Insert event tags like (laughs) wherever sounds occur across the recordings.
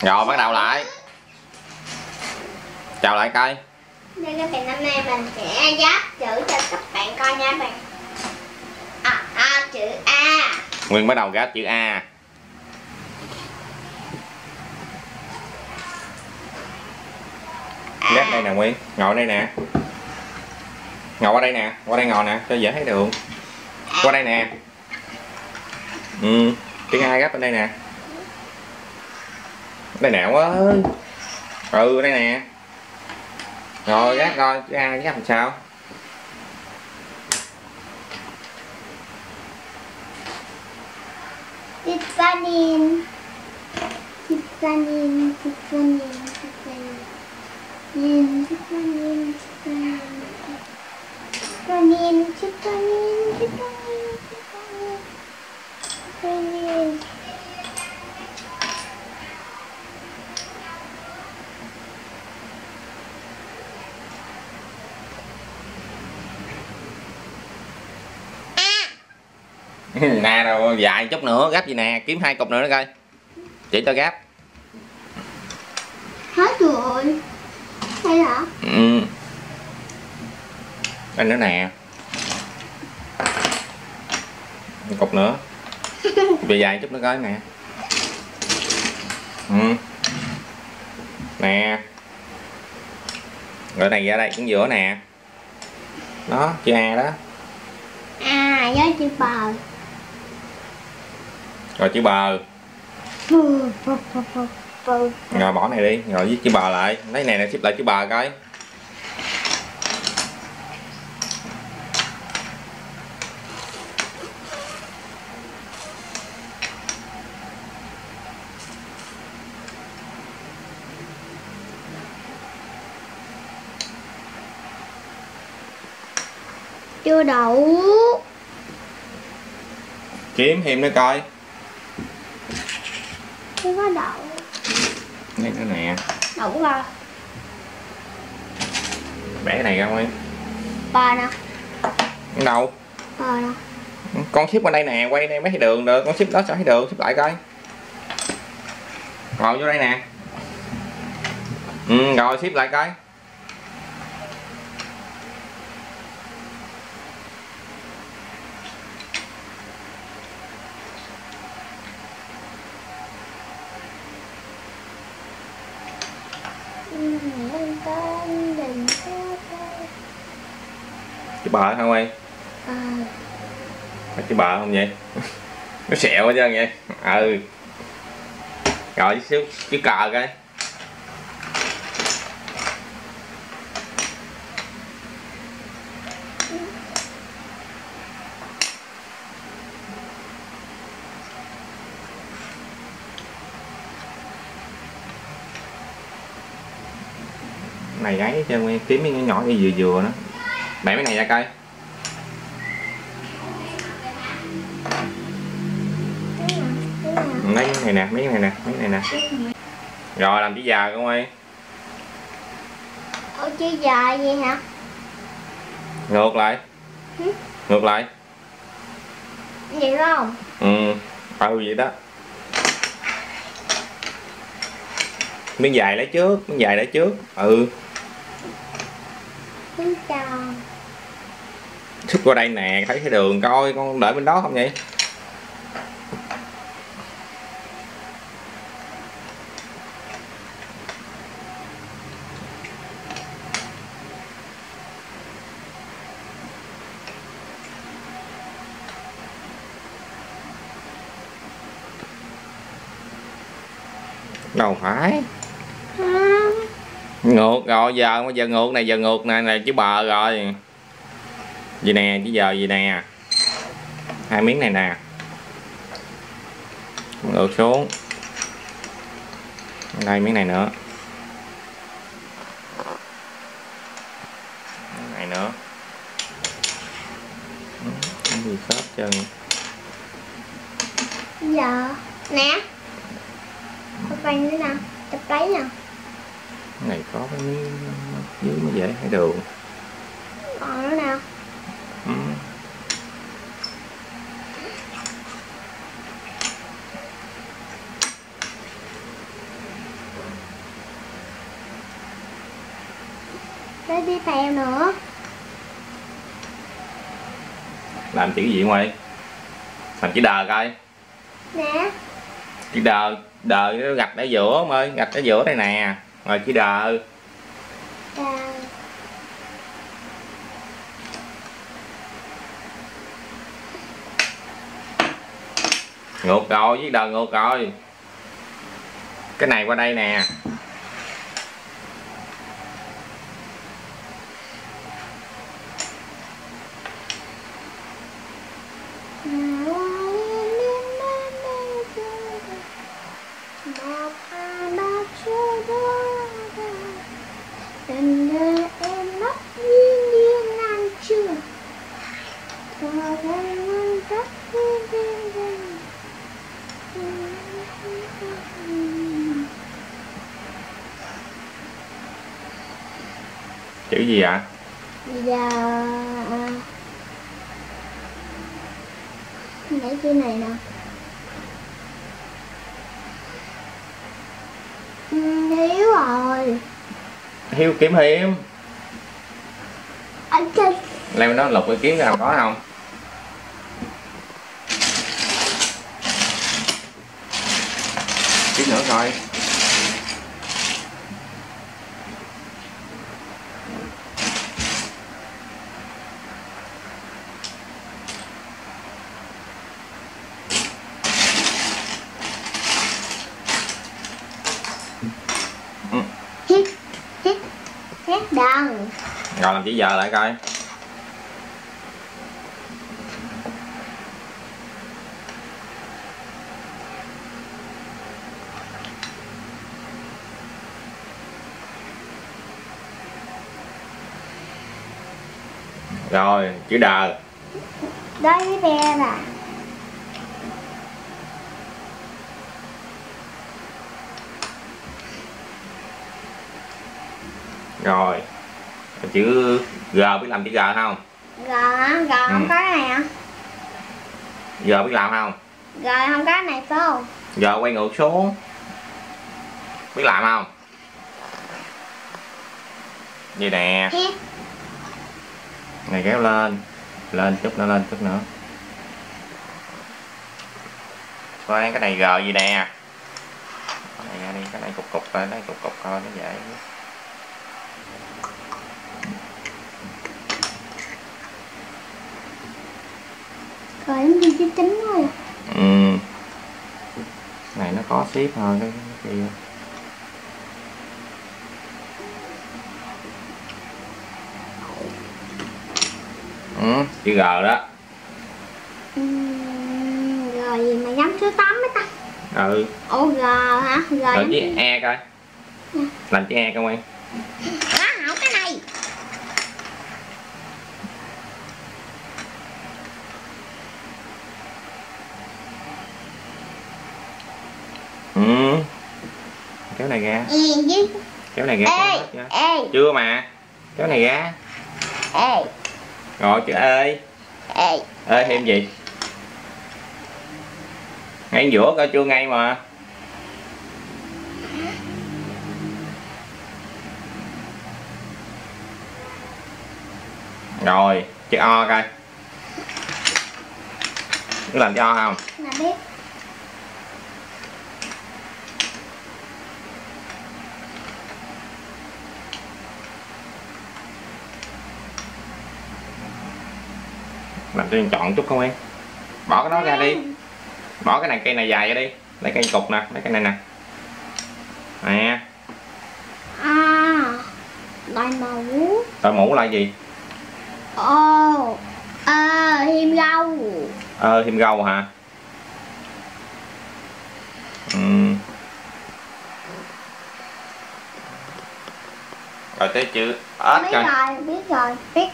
rồi bắt đầu lại. Chào lại coi. Đây các bạn năm nay mình sẽ ghép chữ cho các bạn coi nha bạn. À, A chữ A. Nguyên bắt đầu gáp chữ a. Gáp đây nè nguyên. Ngồi đây nè. Ngồi qua đây nè. Qua đây ngồi nè cho dễ thấy đường qua đây nè. Ừ. Chữ a gấp bên đây nè đây nè, quá. Ừ đây nè. Rồi, gác coi chứ a gác làm sao? Tiffany Tiffany Tiffany Tiffany Tiffany Tiffany Tiffany Tiffany Tiffany Tiffany (laughs) nè rồi dài chút nữa gấp gì nè kiếm hai cục nữa nữa coi. Chỉ cho gấp Hết rồi. Hay hả? ừ. Đây nữa nè. Một cục nữa. (laughs) Về dài chút nữa coi nè. Ừ. Nè. Rồi này ra đây cũng giữa nè. Đó chữ a đó. À, với chữ bờ rồi chữ bờ. Rồi bỏ này đi rồi với chữ bờ lại. Lấy này nè xếp lại chữ bờ coi. Chưa đủ kiếm thêm nữa coi đậu. Đây nữa nè Đậu rồi bẻ cái này ra coi. Bờ nè. Đâu? Bờ nè. Con ship qua đây nè quay đây mới thấy đường được con ship đó sao thấy đường ship lại coi. Ngồi vô đây nè. Ừ, rồi ship lại coi Lên tên đừng có tên chữ bờ không ơi Bờ Phải chữ bờ không vậy? (laughs) Nó sẹo hết trơn vậy? Ừ. Rồi xíu chữ cờ coi. Này ấy cho nguyên kiếm mấy nhỏ nhỏ như vừa vừa đó bẻ mấy này ra coi. Mấy cái này nè mấy cái này nè mấy cái này nè. Rồi làm chữ già con ơi Ủa chữ dài vậy hả? ngược lại. Hử? ngược lại. Vậy không? ừ ừ vậy đó. Miếng dài lấy trước miếng dài lấy trước. Ừ Thứ tròn xuất qua đây nè, thấy cái đường coi con đợi bên đó không vậy? Đâu phải ngược rồi, giờ mới giờ ngược này, giờ ngược này này chứ bờ rồi. Gì nè, chứ giờ gì nè? Hai miếng này nè. Ngược xuống. Đây, miếng này nữa. Miếng này nữa. Ừ, cái gì khớp chân? Giờ Nè. Chụp anh nữa nè Chụp lấy nè cái này khó cái miếng dưới mới dễ hãy đường còn nữa nào? Ừ. đi tèo nữa. Làm chữ gì ngoài? Làm chữ đờ coi. Nè. Chữ đờ đờ gạch ở giữa ông ơi gạch ở giữa đây nè rồi chữ đờ. Đờ ngược rồi, với đờ ngược rồi. Cái này qua đây nè. Mm hai ba chưa đôi Lần đời em mất nhiên nhiên ăn chưa Thờ em luôn rất vui vui vui chữ gì ạ? À, Lấy chữ này nè Ừ, Thiếu rồi hiếu kiếm hiếm. Anh chơi leo nó lục cái kiếm nào có không? Kiếm nữa coi rồi làm chữ giờ lại coi. Rồi chữ đờ. Đây với bè nè rồi chữ g biết làm chữ g không? G hả? G không Ừ. có cái này hả? g biết làm không? G không có cái này không? g quay ngược xuống biết làm không? Vậy nè. Này kéo lên. Lên chút nữa lên chút nữa. Coi cái này g gì nè. Cái này ra đi cái này cục cục lên đây cục cục coi nó dễ Rồi em đi chữ chính thôi ừ. Này nó có ship hơn cái kia. Ừ, chữ g đó. Ừm, G gì mà giống số 8 mấy ta? ừ. Ủa G hả? G rồi giống chữ e coi. Làm chữ e coi em (laughs) Đó không cái này ừ. Kéo này ra. Kéo này ra Ê. Ê. Chưa mà. Kéo này ra. Ê. Rồi chữ ê. Ê. Ê thêm gì? Ngay giữa coi chưa ngay mà. Rồi chữ o coi. Biết làm chữ o không? Là biết làm cho chọn chút không em? Bỏ cái đó ra đi. Bỏ cái này cây này dài ra đi. Lấy cây cục nè lấy cây này nè. Nè. À Đại mẫu đội mũ là gì? Ồ Ờ Hiêm gâu. Ờ thêm gâu hả? Ừ. rồi tới chữ ếch Biết coi. rồi Biết rồi Biết.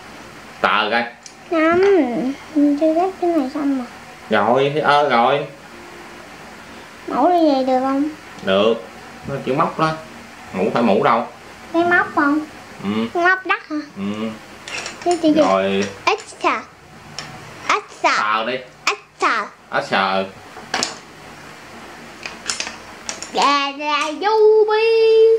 Tờ coi Năm. Chưa ghép cái này xong mà rồi thấy ơ rồi. Mẫu như vậy được không? được. Nó chữ móc đó. Mũ phải mũ đâu. Cái móc không? ừ. Móc đắt hả? ừ. Chị gì? rồi. Extra Extra tờ đi. Extra sờ Gà gà du bi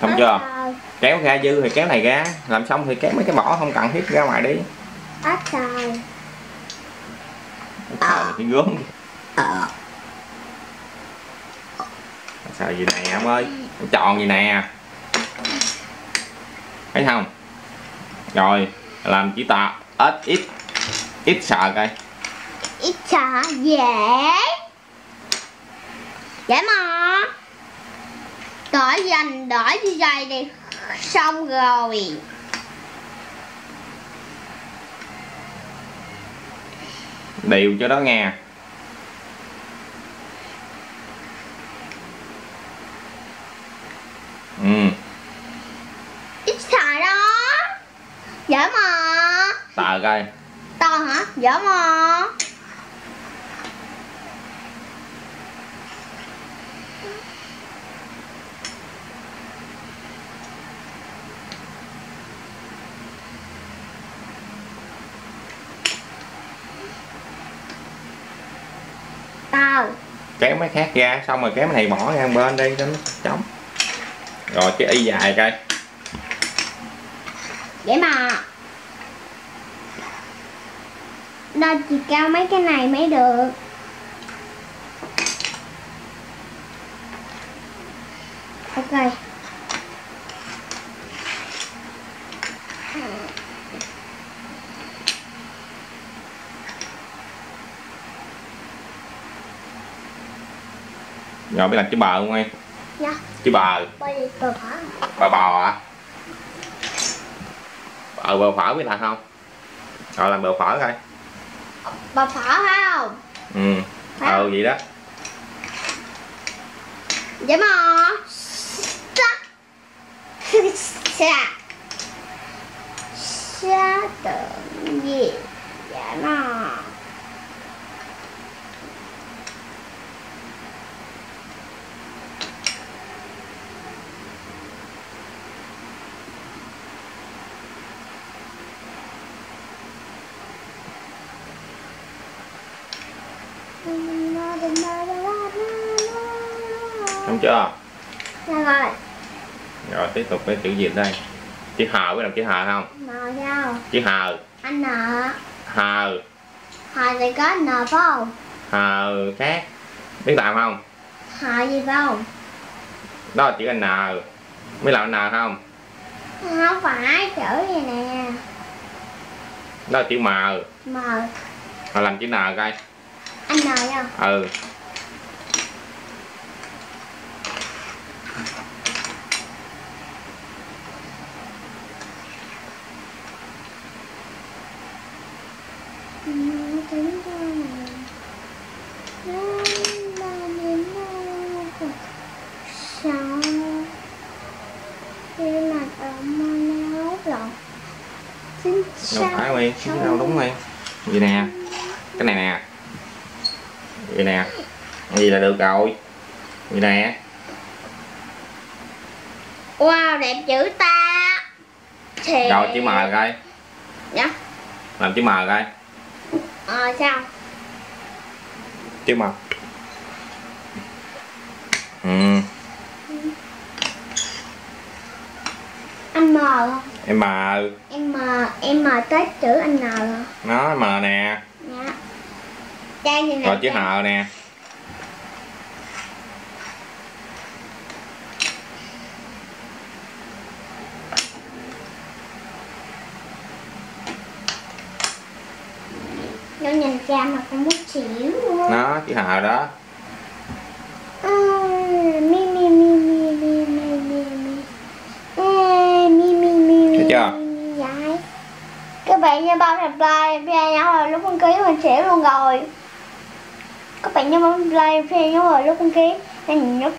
감자. Kéo ra dư thì kéo này ra làm xong thì kéo mấy cái bỏ không cần thiết ra ngoài đi. Ác trời. Trời, cái gớm. Sao gì nè em ơi? Nó tròn gì nè? Thấy không? Rồi làm chỉ tà ít ít ít sợ coi. Ít sợ dễ. Dễ mà. Đỏ dành đỏ như vậy thì xong rồi. Đều cho đó nghe. Ừ. Ít sợ đó. Dễ mà tờ coi. To hả? Dễ mà tao kéo mấy khác ra xong rồi kéo cái này bỏ ra bên đi cho nó chống rồi cái y dài coi. Vậy mà. Nên chỉ cao mấy cái này mới được. Ok rồi biết làm chữ bờ không em? Dạ. Chữ bờ. Tôi phải bờ bò à? Ờ bờ phở biết làm không? Rồi làm bờ phở coi. Bà phở phải không? ừ. Ờ vậy đó. Vậy mà. Sa Sa Sa tự gì Dạ mà không chưa Rồi rồi tiếp tục với chữ gì đây? Chữ hờ biết làm chữ hờ không? N sao? chữ hờ. Anh N hờ. Hồi thì có N không? hờ khác. Biết làm không? Họ gì không? đó là chữ n. Biết làm n không? Không phải chữ gì nè? Đó là chữ m. M. Họ làm chữ n coi. Anh N không? ừ tính ra này Năm ba đến năm Sáu Khi mà ở mơ áo lộn Xin đâu phải nguyên cái đâu đúng nguyên gì nè cái này nè. Gì nè gì là được rồi. Gì nè. Wow đẹp chữ ta. Thì rồi chữ m coi. Dạ. Làm chữ m coi Ờ sao? Chữ m ừ. Anh M không? em m Em M Em M tới chữ anh N không? nó m nè. Dạ. Trang gì nè rồi chữ hờ nè da mà con mút xỉu luôn Nó, chị Hà đó à, Mi mi mi mi mi mi mi mi à, Mi mi mi Thấy? Các bạn nhớ bấm reply, reply nhau rồi lúc con ký mình xỉu luôn rồi Các bạn nhớ bấm reply, reply nhau rồi lúc con ký Nên nhớ